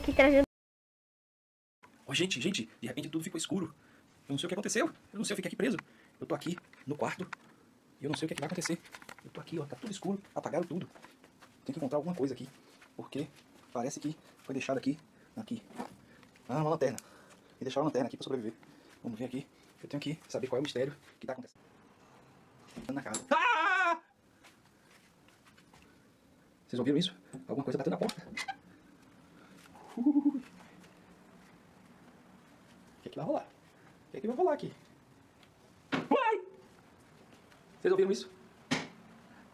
aqui trazendo. Ó, gente, gente, de repente tudo ficou escuro. Eu não sei o que aconteceu. Eu não sei, eu fiquei aqui preso. Eu tô aqui no quarto e eu não sei o que, é que vai acontecer. Eu tô aqui, ó, tá tudo escuro, apagaram tudo. Tem que encontrar alguma coisa aqui, porque parece que foi deixado aqui, aqui. Ah, uma lanterna. E deixar a lanterna aqui pra sobreviver. Vamos ver aqui. Eu tenho que saber qual é o mistério que tá acontecendo. Na casa. Ah! Vocês ouviram isso? Alguma coisa batendo na porta. Uh! O que, é que vai rolar? O que, é que vai rolar aqui? Uai! Vocês ouviram isso?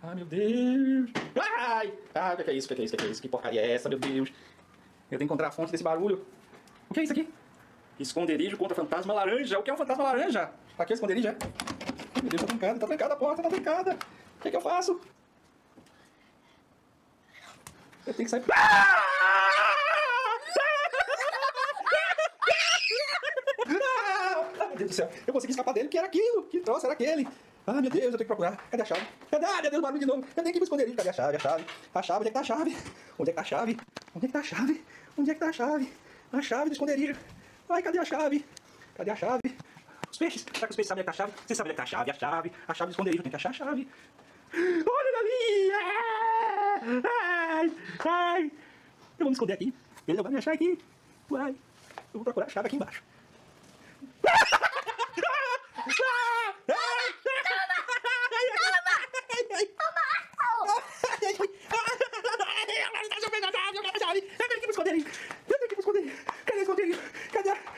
Ai, meu Deus! Ai! Ai, o que é isso? O que é isso? O que é isso? Que porcaria é essa, meu Deus? Eu tenho que encontrar a fonte desse barulho. O que é isso aqui? Esconderijo contra fantasma laranja. O que é um fantasma laranja? Aqui é o esconderijo, é? Meu Deus, tá trancada, tá trancada a porta, tá trancada. O que é que eu faço? Eu tenho que sair. Ah, meu Deus do céu, eu consegui escapar dele, que era aquilo? Que troço era aquele? Ah, meu Deus, eu tenho que procurar. Cadê a chave? Cadê? Ah, meu Deus, barulho de novo. Eu tenho que ir pro esconderijo. Cadê a chave? A chave? A chave, onde é que tá a chave? Onde é que tá a chave? Onde é que tá a chave? Onde é que tá a chave? A chave do esconderijo. Ai, cadê a chave? Cadê a chave? Os peixes. Será que os peixes sabem onde é que tá a chave? Você sabe onde é que tá a chave? A chave. A chave do esconderijo. Tem que achar a chave. Olha ali! Ai! Ai! Eu vou me esconder aqui. Ele não vai me achar aqui. Uai! Eu vou procurar a chave aqui embaixo.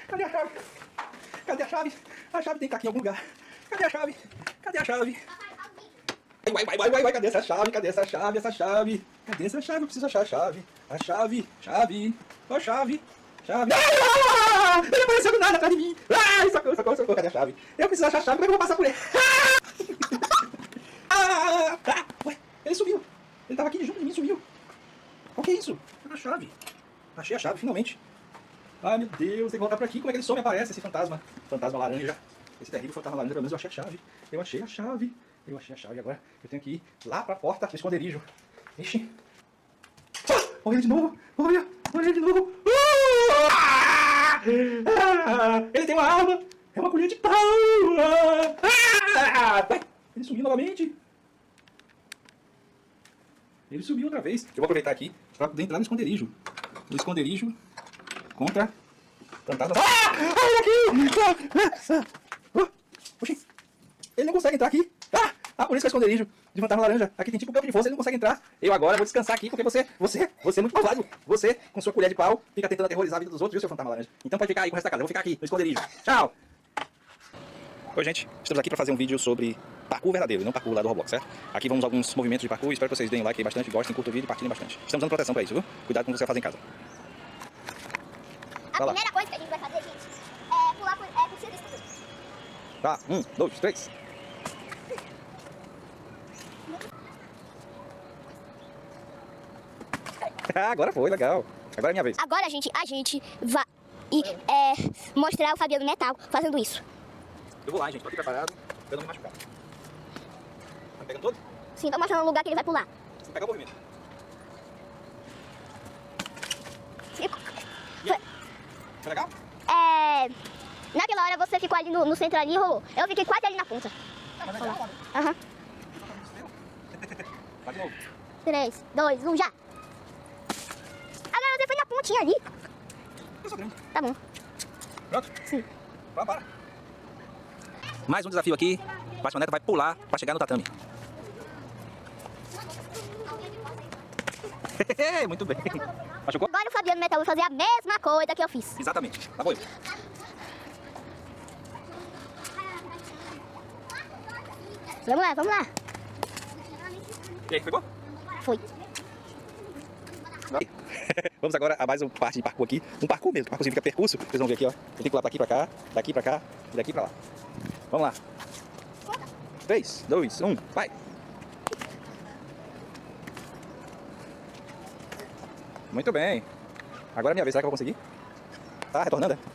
Cadê a chave? Cadê a chave? A chave tem que estar aqui em algum lugar. Cadê a chave? Cadê a chave? Vai, vai, vai, vai, vai, cadê essa chave? Cadê essa chave? Essa chave? Cadê essa chave? Eu preciso achar a chave. A chave, chave, a chave, chave. Ah! Ele apareceu do nada atrás de mim. Ai, socorro, socorro, socorro, cadê a chave? Eu preciso achar a chave, como é que eu vou passar por ele? Ah! Ah! Ué, ele sumiu. Ele tava aqui junto de mim, sumiu. O que é isso? A chave. Achei a chave, finalmente. Ai, meu Deus, tem que voltar por aqui. Como é que ele some aparece, esse fantasma? Fantasma laranja. Esse terrível fantasma laranja, pelo menos eu achei a chave. Eu achei a chave. Eu achei a chave. Agora eu tenho que ir lá pra porta do esconderijo. Ixi. Ah! Ele de novo. Olha ele de novo. Ah! Ele tem uma arma. É uma colher de pau. Ah! Ele sumiu novamente. Ele subiu outra vez. Eu vou aproveitar aqui pra poder entrar no esconderijo. No esconderijo contra fantasmas. Ah! Olha aqui! Ah! Oxi! Ele não consegue entrar aqui. Ah! Ah, por isso que é esconderijo de fantasma laranja. Aqui tem tipo um campo de força, ele não consegue entrar. Eu agora vou descansar aqui, porque você, você, você é muito malvado. Você, com sua colher de pau, fica tentando aterrorizar a vida dos outros, viu, seu fantasma laranja? Então pode ficar aí com da casa. Eu vou ficar aqui, no esconderijo. Tchau! Oi, gente. Estamos aqui para fazer um vídeo sobre parkour verdadeiro, não parkour lá do Roblox, certo? Aqui vamos alguns movimentos de parkour. Espero que vocês deem like aí bastante, gostem, curtam o vídeo e partilhem bastante. Estamos dando proteção para isso, viu? Cuidado com o que você vai fazer em casa. A lá. primeira coisa que a gente vai fazer, gente, é pular por, é, por cima desse tudo. Tá, um, dois, três. Ah, agora foi, legal. Agora é minha vez. Agora, gente, a gente vai e, é, mostrar o Fabiano Metal fazendo isso. Eu vou lá, gente. Tô aqui preparado pra eu não me machucar. Tá pegando todo? Sim, tô mostrando o lugar que ele vai pular. Pegar o movimento. Foi legal? É, naquela hora você ficou ali no, no centro ali e rolou. Eu fiquei quase ali na ponta. Ah, mas legal, olha. Aham. Vai de novo. 3, 2, 1, já. Agora você foi na pontinha ali. Eu sou grande. Tá bom. Pronto? Sim. Vá, para. Mais um desafio aqui. O Baixoneta vai pular pra chegar no tatame. Muito bem. Machucou? Agora o Fabiano Metal vai fazer a mesma coisa que eu fiz. Exatamente. Tá bom. Vamos lá, vamos lá. E aí, pegou? Foi. Vai. Vamos agora a mais uma parte de parkour aqui. Um parkour mesmo. Parkour significa percurso. Vocês vão ver aqui, ó. Eu tenho que pular daqui pra cá, daqui pra cá e daqui pra lá. Vamos lá. 3, 2, 1, vai. Muito bem. Agora é minha vez. Será que eu vou conseguir? Tá retornando? é?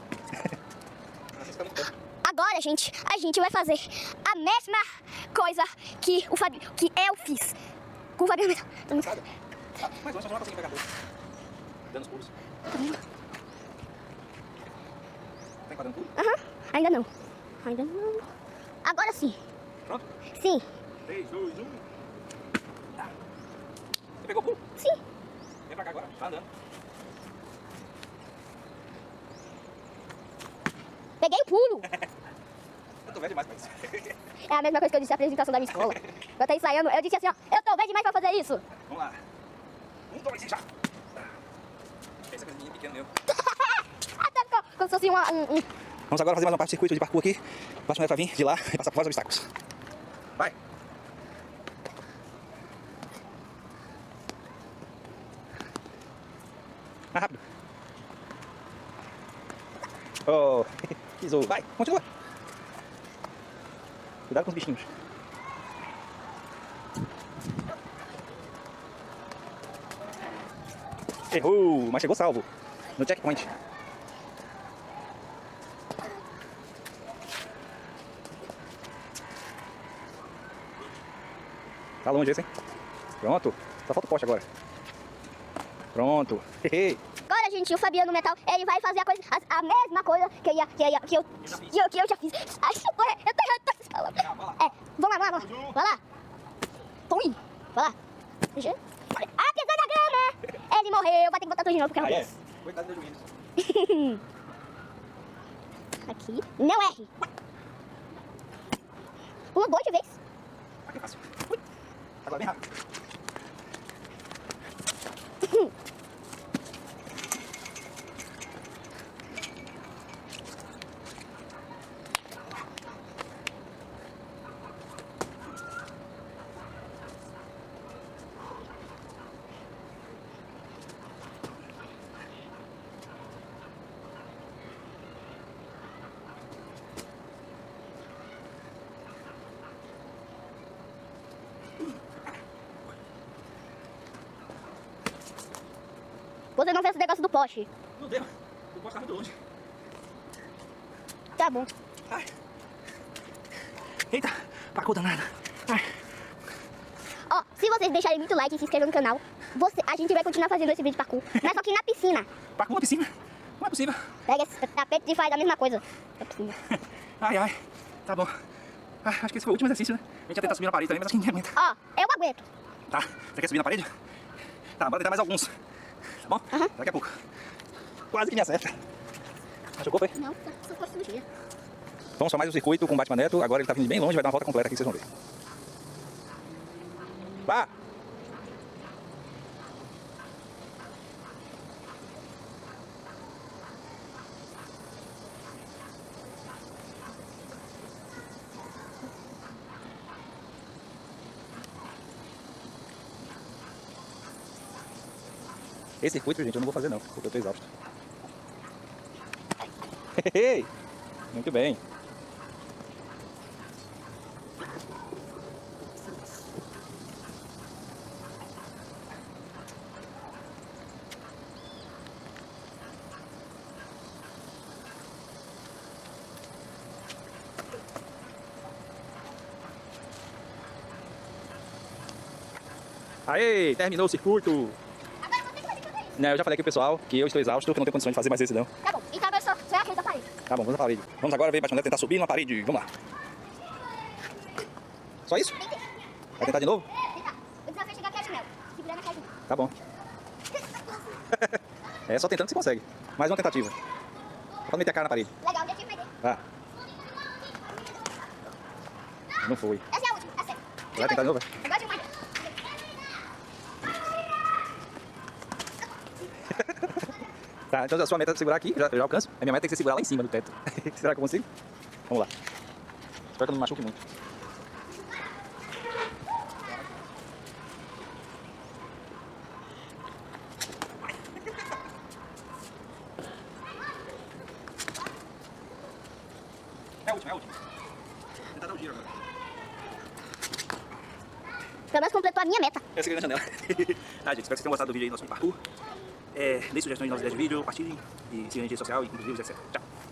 Agora, gente, a gente vai fazer a mesma coisa que o Fabi, que eu fiz com o Fabiano Metal. Mais um, só não consegui pegar dois. Dando os pulos. Tá enquadrando tudo? Aham. Ainda não. Ainda não. Agora sim. Pronto? Sim. 3, 2, 1. Você pegou o pulo? Sim. Vem pra cá agora. Tá andando. Peguei o pulo. Eu tô velho demais pra isso. É a mesma coisa que eu disse na apresentação da minha escola. Eu tô ensaiando. Eu disse assim, ó. Eu tô bem demais pra fazer isso. Vamos lá. Um, dois e já. Pensa que é menino pequeno meu. Até ficou como se fosse uma, um, um... Vamos agora fazer mais uma parte do circuito de parkour aqui. O próximo é pra vir de lá e passar por vários obstáculos. Vai. Mais rápido. Oh, pisou. Vai, continua. Cuidado com os bichinhos. Errou, mas chegou salvo. No checkpoint. Tá longe esse, hein? Pronto. Só falta o poste agora. Pronto. Hehe. Agora, gente, o Fabiano Metal, ele vai fazer a, coisa, a, a mesma coisa que eu, ia, que ia, que eu, que eu, que eu já fiz. Ai, eu tô, eu tô errando essa palavra. É, vamos lá, vamos lá, vamos lá. Vai lá. Pum, vai lá. Pisou na grama. Ele morreu, vai ter que botar tudo de novo, porque eu não Ah, é? Coitado do juiz. Aqui, não erre. Pula dois de vez. Aqui é fácil. Ui. Agora bem Você não fez esse negócio do poste. Não deu. O poste tá muito longe. Tá bom. Ai. Eita, parkour danada. Ai. Ó, se vocês deixarem muito like e se inscreverem no canal, você, a gente vai continuar fazendo esse vídeo de parkour. Mas só que na piscina. Parkour na piscina? Não é possível. Pega esse tapete e faz a mesma coisa. Na piscina. Ai, ai. Tá bom. Ah, acho que esse foi o último exercício, né? A gente ia tentar subir na parede também, mas acho que ninguém aguenta. Ó, eu aguento. Tá? Você quer subir na parede? Tá, bora tentar mais alguns. Tá bom? Aham. Daqui a pouco. Quase que me acerta. Machucou, foi? Não, só fosse sujeira. Vamos só mais o circuito com o Batman Neto. Agora ele tá vindo bem longe, vai dar uma volta completa aqui, vocês vão ver. Vá! Esse circuito, gente, eu não vou fazer não, porque eu tô exausto. Muito bem. Aê, terminou o circuito. Agora você que vai ter que fazer isso. Não, eu já falei aqui pro pessoal que eu estou exausto, que eu não tenho condições de fazer mais esse não. Tá bom, então agora só, só é aquele da parede. Tá bom, vamos na parede. Vamos agora ver Batman Neto tentar subir numa parede. Vamos lá. Só isso? Tentei. Vai tentar de novo? Tentar. O desafio é chegar aqui a chinelo. Segurando a casinha. Tá bom. É só tentando que se consegue. Mais uma tentativa. Pode meter a cara na parede. Legal, já te peguei. Vá. Não foi. Essa é a última, a sério. Vai tentar de novo? Agora de mais. Tá, então a sua meta é segurar aqui, já, já alcanço. A minha meta é ser segurar lá em cima do teto. Será que eu consigo? Vamos lá. Espero que eu não me machuque muito. É a última, é a última. Vou tentar dar um giro agora. Pelo menos completou a minha meta. Eu segurei na janela. ah, gente, espero que vocês tenham gostado do vídeo aí do nosso parkour. É, sugestões de novas ideias de vídeo, compartilhem e sigam a rede social, inclusive, etc. Tchau.